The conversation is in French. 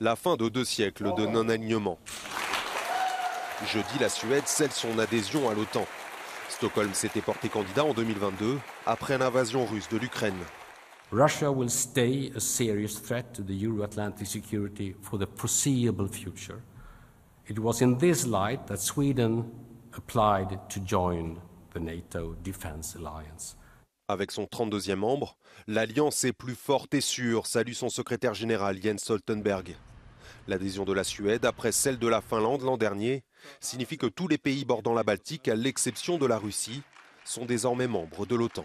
la fin de deux siècles de non-alignement. Jeudi, la Suède scelle son adhésion à l'OTAN. Stockholm s'était porté candidat en 2022 après l'invasion russe de l'Ukraine. Russia will stay a serious threat to the Euro-Atlantic security for the foreseeable future. It was in this light that Sweden applied to join the NATO Defense Alliance. Avec son 32e membre, l'alliance est plus forte et sûre, salue son secrétaire général Jens Stoltenberg. L'adhésion de la Suède, après celle de la Finlande l'an dernier, signifie que tous les pays bordant la Baltique, à l'exception de la Russie, sont désormais membres de l'OTAN.